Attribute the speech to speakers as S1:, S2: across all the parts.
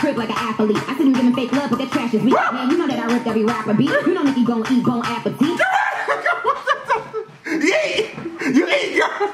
S1: crib like an athlete. I see them giving fake love, but that trash is weak. Man, you know that I ripped every rapper beat. You know Nicki gon' eat bon appetit.
S2: you eat, you eat, girl.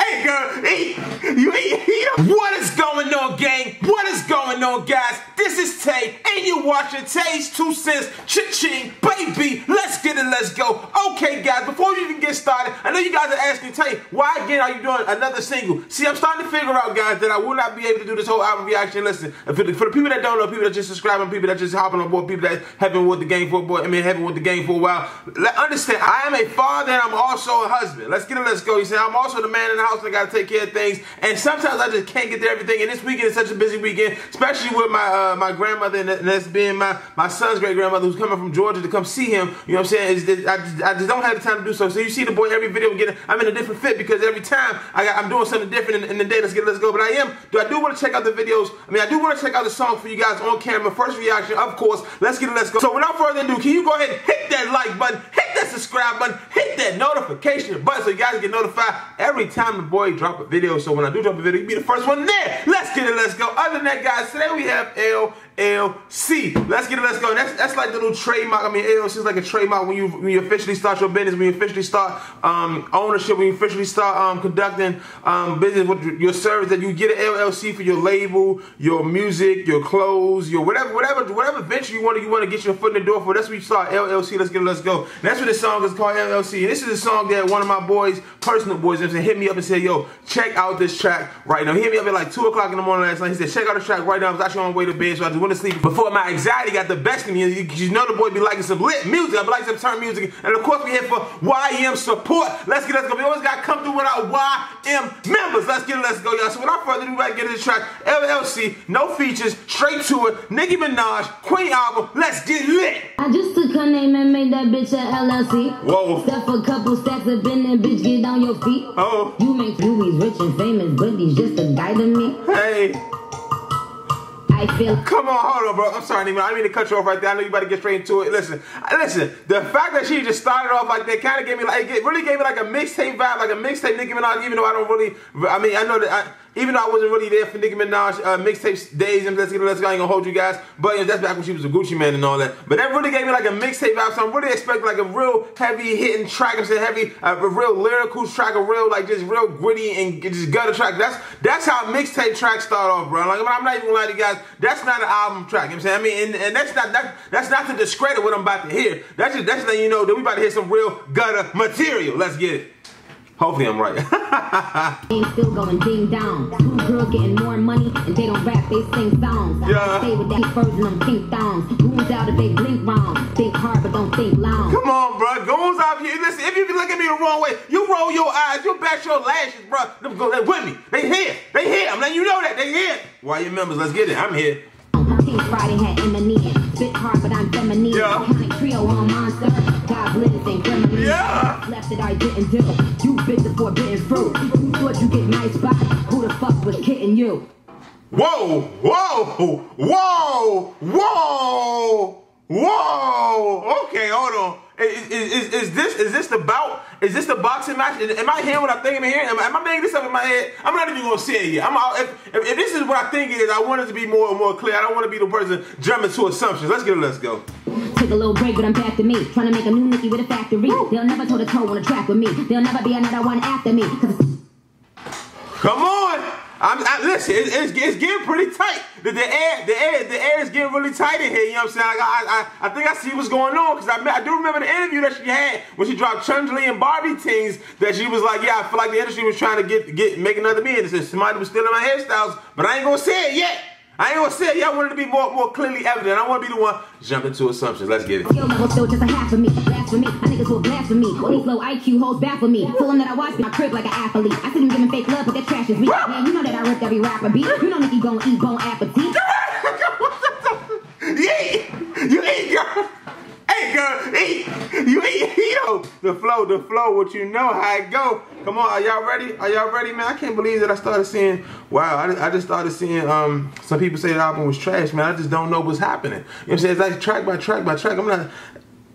S2: Hey, girl, eat, you eat, eat. What is going on, gang? What is going on, guys? This is Tay, and you're watching Tay's Two Cents, Cha-ching, baby. Let's get it, let's go. Okay, guys, before we even get started, I know you guys are asking, Tay, why again are you doing another single? See, I'm starting to figure out, guys, that I will not be able to do this whole album reaction. Listen, for the, for the people that don't know, people that just subscribing, people that just hopping on board, people that have been with the game for a boy, I mean, have been with the game for a while, let, understand, I am a father and I'm also a husband. Let's get it, let's go. You say, I'm also the man in the house and I gotta take care of things, and sometimes I just can't get to everything, and this weekend is such a busy weekend, especially with my uh, my grandmother, and that's being my, my son's great grandmother who's coming from Georgia to come see him. You know what I'm saying? It's, I, just, I just don't have the time to do so. So you see the boy every video getting, I'm in a different fit because every time I I'm doing something different in, in the day. Let's get it, let's go. But I am, do I do want to check out the videos? I mean, I do want to check out the song for you guys on camera. First reaction, of course. Let's get it, let's go. So without further ado, can you go ahead and hit that like button, hit that subscribe button, hit that notification button so you guys get notified every time the boy drop a video. So when I do drop a video, you be the first one there. Let's get it, let's go. Other than that, guys, today we have L LC. Let's get it, let's go. That's that's like the little trademark. I mean, LLC is like a trademark when you when you officially start your business, when you officially start um, ownership, when you officially start um, conducting um, business with your service. That you get an LLC for your label, your music, your clothes, your whatever, whatever, whatever venture you want to you want to get your foot in the door for. That's where you start LLC. Let's get it, let's go. And that's what this song is called LLC. And this is a song that one of my boys, personal boys, hit me up and said, "Yo, check out this track right now." He hit me up at like two o'clock in the morning last night. He said, "Check out the track right now." I was actually on my way to bed, so I just went to sleep before my anxiety got the best of me. You know the boy be liking some lit music. I be liking some turn music. And of course we here for YM support. Let's get let's go. We always gotta come through with our YM members. Let's get it, let's go, y'all. So without further ado, we gotta get this track. LLC, no features, straight to it. Nicki Minaj, Queen album. Let's get lit.
S1: I just took her name and made that bitch a LLC.
S2: Whoa.
S1: Step a couple stacks up in there, bitch, get on your feet.
S2: Oh.
S1: You make movies rich and famous, but he's just a guy to me.
S2: Hey.
S1: I feel.
S2: Come on, hold on, bro. I'm sorry, Nima. I mean to cut you off right there. I know you about to get straight into it. Listen, uh, listen. The fact that she just started off like that kind of gave me like, it really gave me like a mixtape vibe, like a mixtape Nicki Minaj. Even though I don't really, I mean, I know that. I, even though I wasn't really there for Nicki Minaj uh, mixtape days, and let's get let's go, I ain't gonna hold you guys. But know, that's back when she was a Gucci Mane and all that. But that really gave me like a mixtape vibe. So I'm really expecting like a real heavy hitting track. I'm saying heavy, uh, a real lyrical track, a real like just real gritty and just gutter track. That's that's how mixtape tracks start off, bro. Like I'm not even lie to you guys. That's not an album track. You know what I'm saying, I mean, and, and that's not that, that's not to discredit what I'm about to hear. That's just that's letting you know that we about to hear some real gutter material. Let's get it. Hopefully I'm right.
S1: Still going ding dong. Two girls getting more money and they don't rap, they sing songs.
S2: Yeah.
S1: Stay with that spurs and them pink thongs. Goons out if they blink wrong. Think hard but don't think long.
S2: Come on, bro. Goons out here. Listen, if you look at me the wrong way, you roll your eyes, you bash your lashes, bro. Them go they with me. They here. They here. I'm letting you know that. They here. Why you members? Let's get it. I'm here.
S1: Pink Friday had Eminem. Spit hard but I'm feminine.
S2: Yeah.
S1: Trio on monster. God bless and.
S2: Yeah.
S1: Left that I didn't do. You bit the forbidden fruit. Who thought you get nice back? Who the fuck was kidding you?
S2: Whoa, whoa, whoa, whoa, whoa. Okay, hold on. Is, is, is, this is this the bout? Is this the boxing match? Am I hearing what I think I'm hearing? Am I, am I making this up in my head? I'm not even gonna say it yet. I'm if, if, if this is what I think it is, I want it to be more and more clear. I don't want to be the person jumping to assumptions. Let's get it. Let's go.
S1: Take a little break, but I'm back to me. Trying to make a new Nicki with a factory. They'll never toe to toe on a track with me. There'll never be another one after me.
S2: Come on. I'm, I, listen, it, it's, it's getting pretty tight. The, the air, the air, the air is getting really tight in here. You know what I'm saying? Like, I, I, I think I see what's going on because I, I do remember the interview that she had when she dropped Chun Li and Barbie Tingz. That she was like, yeah, I feel like the industry was trying to get get make another me, and somebody was stealing my hairstyles, but I ain't gonna say it yet. I ain't gonna say it. Y'all wanted to be more more clearly evident. I want to be the one jumping to assumptions. Let's get it.
S1: skill level still just a half of me. Blast for me. My niggas will blast for me. These low IQ hoes back for me. Tell them that I watch my crib like an athlete. I see them giving fake love, but that trash is weak. Man, you know that I ripped every rapper beat. You know Nicki gon' eat bon appetit.
S2: you eat, you eat, girl. Hey, girl, eat. You eat, eat. Oh, the flow, the flow. What you know how it go. Come on, are y'all ready? Are y'all ready, man? I can't believe that I started seeing. Wow, I, I just started seeing. Um, some people say the album was trash, man. I just don't know what's happening. You know what I'm saying? It's like track by track by track. I'm not.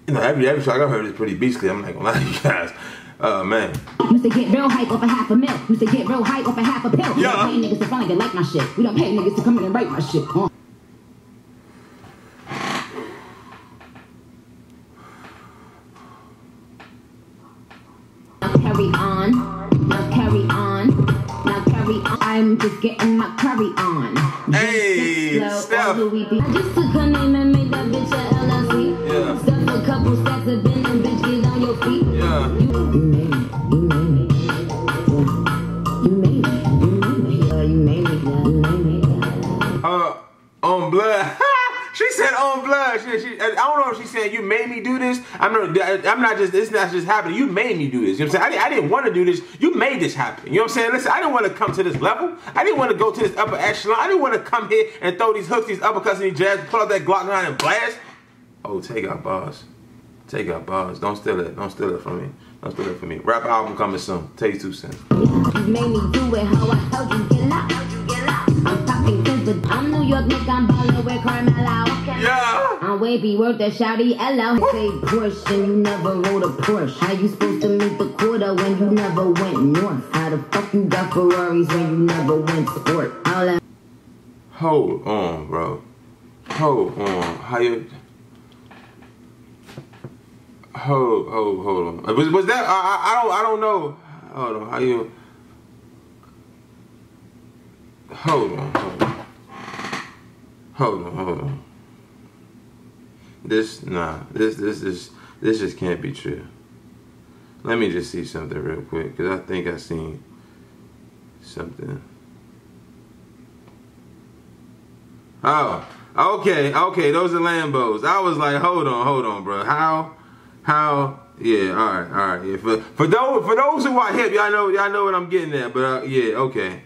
S2: You know, every every track I've heard is pretty beastly. I'm not gonna lie to you guys. Oh man.
S1: Used to get real hype off a half a mil. Used to get real hype off a half a pill. We
S2: Yeah.
S1: don't pay niggas to finally like my shit. We don't pay niggas to come in and write my shit. Uh. Just getting my curry on.
S2: Hey, Steph.
S1: all Louis V. I just took her name and made that bitch a LLC.
S2: Yeah.
S1: Stuff a couple stacks of denim, bitch, get on your feet.
S2: Yeah.
S1: You, made me, you made me. You made me, you made me. You made me, you made me. Yeah.
S2: Uh, on blood. she said oh, on blood. She, she, I don't know if she's saying you made me do this. I'm not. I'm not just. It's not just happening. You made me do this. You know what I'm saying? I, didn't- I didn't want to do this. You made this happen. You know what I'm saying? Listen, I didn't want to come to this level. I didn't want to go to this upper echelon. I didn't want to come here and throw these hooks, these uppercuts, and these jabs, pull out that Glock 9 and blast. Oh, take out bars. Take out bars. Don't steal it. Don't steal it from me. Don't steal it from me. Rap album coming soon. Take two cents.
S1: You made me do it how I you. I'm talking things, but I'm New York, Nick, I'm ballin' with Carmelo.
S2: Yeah.
S1: I'm wavy, worth the shouty Ella. Say push and you never rode a Porsche. How you supposed to meet the quota when you never went north? How the fuck you got Ferraris when you never went sport? All that
S2: Hold on, bro. Hold on. How you? Hold, hold, hold on. Was, was that? I, I, I don't, I don't know. Hold on. How you? Hold on, hold on. Hold on, hold on. This, nah. This, this is, this just can't be true. Let me just see something real quick, cause I think I seen something. Oh, okay, okay. Those are Lambos. I was like, hold on, hold on, bro. How, how? Yeah, all right, all right. Yeah, for for those for those who are hip, y'all know y'all know what I'm getting at. But uh, yeah, okay.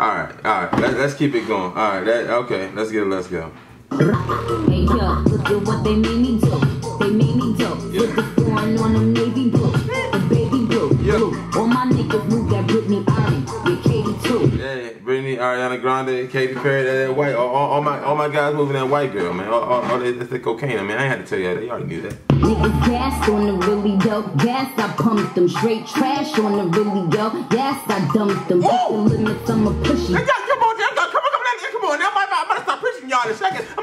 S2: All right, all right. Let, let's keep it going. All right, that okay. Let's get it. Let's go.
S1: Hey yo, look at what they made me do. They made me do. Put the foreign on navy blue, the baby blue.
S2: Yeah.
S1: blue. All my niggas move that Britney Ari,
S2: Ariana Grande, Katy Perry, that, that white. All, all, all my all my guys moving that white girl, man. All, all, all that, that's the cocaine. I mean, I ain't had to tell you that. You already knew that.
S1: Niggas gas on the really dope. Gas, I pumped them. Straight trash on the really yo. Gas, I dumped them. Push the limits, I'm a pushy.
S2: Hey, y'all, come on, y'all, come on, come on, come on. Now, I'm, I'm about to start preaching y'all in a second.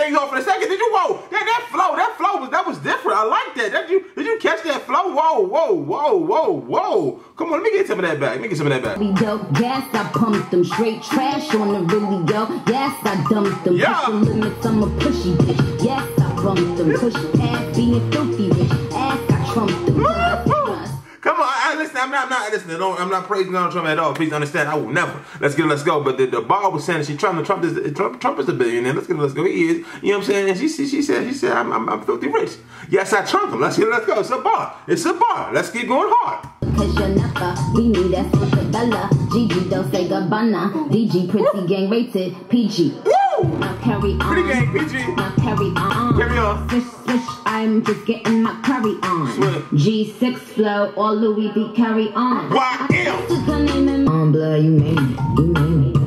S2: Things off in a second. Did you whoa? That, that flow, that flow was that was different. I like that. Did you did you catch that flow? Whoa, whoa, whoa, whoa, whoa. Come on, let me get some of that back. Let me get some of that back.
S1: Gas, I pumped them. Straight trash on the really yo. Gas, I dumped them.
S2: Yeah.
S1: Push the limits, I'm a pushy bitch. Yes, I bumped them. Push ass, being filthy rich. Ass, I trumped them.
S2: Listen. I'm not, I'm not listening. Don't, I'm not praising Donald Trump at all. Please understand, I will never. Let's get, let's go. But the, the bar was saying she Trump, Trump is Trump, Trump is a billionaire. Let's get, let's go. He is. You know what I'm saying? And she, she, she said, she said, I'm, I'm, I'm filthy rich. Yes, I Trump him. Let's get, let's go. It's a bar. It's a bar. Let's keep going hard.
S1: Dolce Gabbana. DG, pretty gang rated PG. Now carry on.
S2: Pretty gang, PG.
S1: Now carry on.
S2: Carry on.
S1: Swish, swish, I'm just getting my curry on.
S2: Swish.
S1: G6 flow, all Louis V carry on.
S2: YM.
S1: Took her name and on blood, you made me, you made me.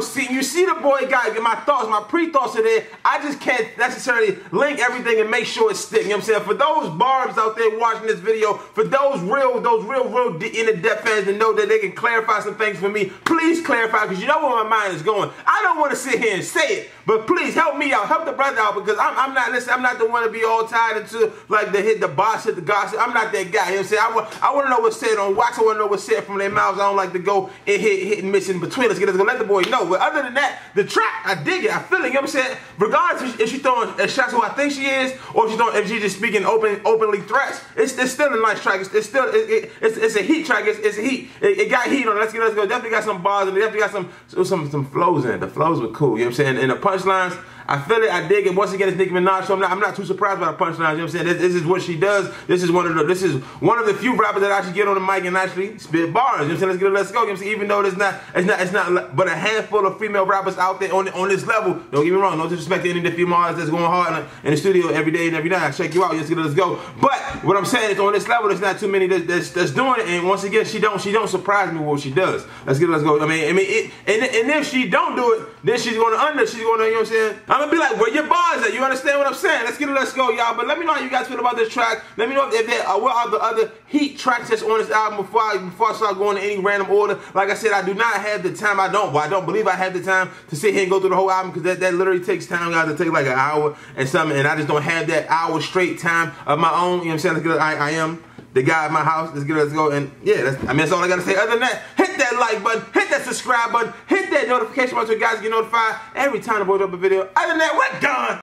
S2: That. You see the boy got my thoughts, my pre-thoughts are there. I just can't necessarily link everything and make sure it's stick. You know what I'm saying? For those barbs out there watching this video, for those real, those real, real de- in-the-depth fans to know that they can clarify some things for me, please clarify because you know where my mind is going. I don't want to sit here and say it, but please help me out, help the brother out because I'm, I'm not, listen, I'm not the one to be all tied into like the hit, the boss, hit the gossip. I'm not that guy. You know what I'm saying? I want, I want to know what's said on wax. I want to know what's said from their mouths. I don't like to go and hit, hit and miss in between. Let's get go let the boy know. But other than that, the track, I dig it. I feel it. You know what I'm saying? Regardless if she throwing uh, shots who I think she is, or if she's throwing, if she's just speaking open, openly threats, it's, it's still a nice track. It's, it's still it, it, it's, it's a heat track. It's, it's a heat. It, it got heat on it. Let's get let's go. Definitely got some bars and it. Definitely got some some some flows in it. The flows were cool. You know what I'm saying? And the punchlines. I feel it, I dig it. Once again, it's Nicki Minaj, so I'm not, I'm not too surprised by the punchlines. You know what I'm saying? This, this is what she does. This is one of the, this is one of the few rappers that actually get on the mic and actually spit bars. You know what I'm saying? Let's get it, let's go. You know what I'm? Even though there's not, it's not, it's not, but a handful of female rappers out there on on this level. Don't get me wrong. No disrespect to any of the female that's going hard in the, studio every day and every night. I check you out. Let's get it, let's go. But what I'm saying is on this level, there's not too many that, that's, that's doing it. And once again, she don't, she don't surprise me with what she does. Let's get it, let's go. I mean, I mean, it, and, and if she don't do it, then she's going to under. She's going to, you know what I'm saying? I'm gonna be like, where your bars at? You understand what I'm saying? Let's get it, let's go, y'all. But let me know how you guys feel about this track. Let me know if there are what are the other heat tracks that's on this album before I before I start going in any random order. Like I said, I do not have the time. I don't. Well, I don't believe I have the time to sit here and go through the whole album because that, that literally takes time. Have to take like an hour and something, and I just don't have that hour straight time of my own. You know what I'm saying? I, I am the guy at my house. Let's get let's go and yeah, that's, I mean that's all I gotta say. Other than that, hit that like button, hit that subscribe button, hit that notification button so you guys get notified every time the boy drop a video. Other than that, we're done.